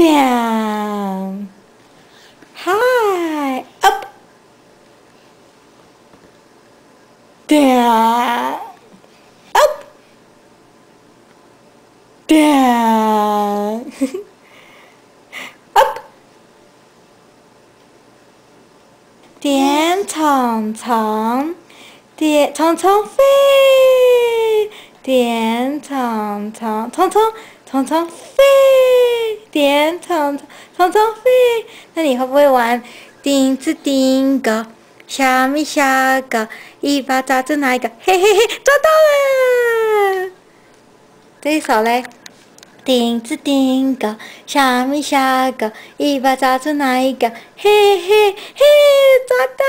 down, high, up, down, up, down, up，点虫虫，点虫虫飞，点虫虫，虫虫虫虫飞。点虫虫虫虫飞，那你会不会玩钉子钉狗，小米小狗，一把抓住哪一个？嘿嘿嘿，抓到了！这一首嘞，钉子钉狗，小米小狗，一把抓住哪一个？嘿嘿嘿，抓到，